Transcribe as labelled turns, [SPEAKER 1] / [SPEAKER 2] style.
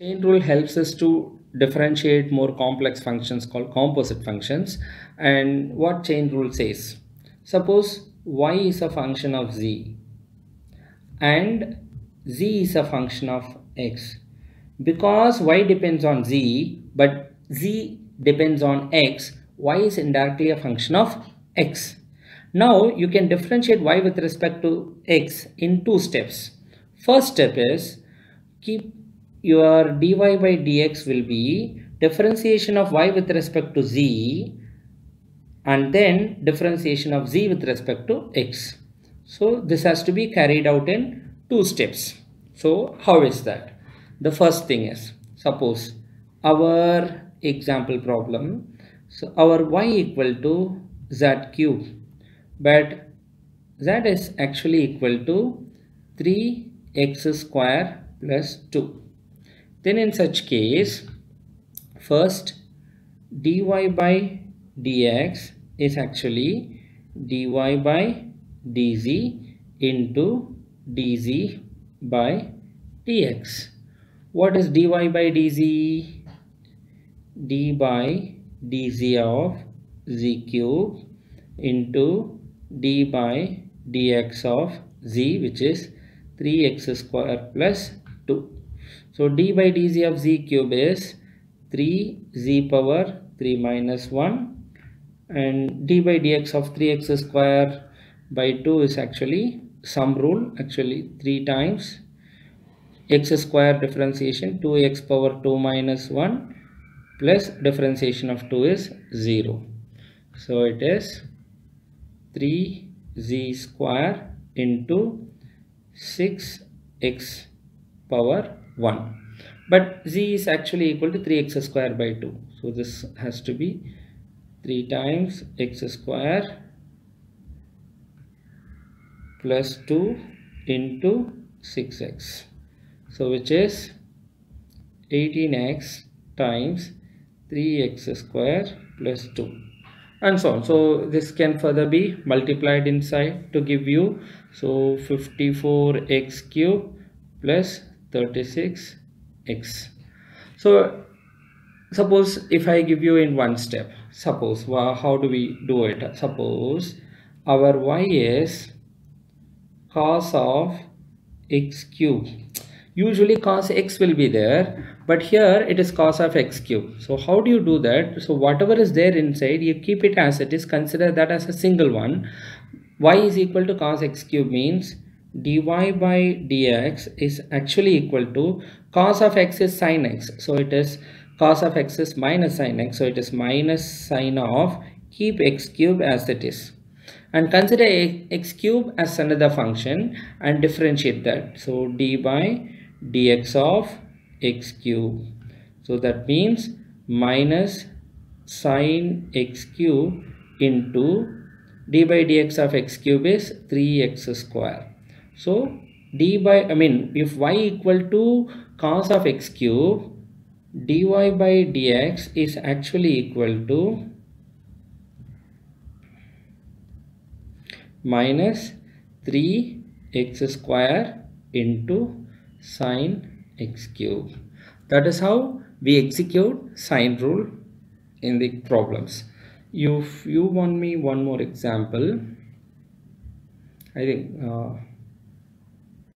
[SPEAKER 1] Chain rule helps us to differentiate more complex functions called composite functions. And what chain rule says? Suppose y is a function of z and z is a function of x. Because y depends on z but z depends on x, y is indirectly a function of x. Now you can differentiate y with respect to x in two steps. First step is keep your dy by dx will be differentiation of y with respect to z and then differentiation of z with respect to x. So this has to be carried out in two steps. So how is that? The first thing is suppose our example problem. So our y equal to z cube but z is actually equal to 3x square plus 2 then in such case first dy by dx is actually dy by dz into dz by dx. What is dy by dz? D by dz of z cube into d by dx of z which is 3x square plus 2 so d by dz of z cube is 3z power 3 minus 1 and d by dx of 3x square by 2 is actually sum rule actually 3 times x square differentiation 2x power 2 minus 1 plus differentiation of 2 is 0 so it is 3z square into 6x power 1 but z is actually equal to 3x square by 2 so this has to be 3 times x square plus 2 into 6x so which is 18x times 3x square plus 2 and so on. So this can further be multiplied inside to give you. So 54x cube plus 36x so suppose if i give you in one step suppose well, how do we do it? Suppose our y is cos of x cube. Usually cos x will be there but here it is cos of x cube. So how do you do that? So whatever is there inside you keep it as it is. Consider that as a single one. Y is equal to cos x cube means dy by dx is actually equal to cos of x is sine x. So it is cos of x is minus sine x. So it is minus sine of keep x cube as it is. And consider x cube as another function and differentiate that. So d by dx of x cube. So that means minus sine x cube into d by dx of x cube is 3x square so d by I mean if y equal to cos of x cube dy by dx is actually equal to minus 3x square into sine x cube. That is how we execute chain rule in the problems. If you want me one more example, I think uh,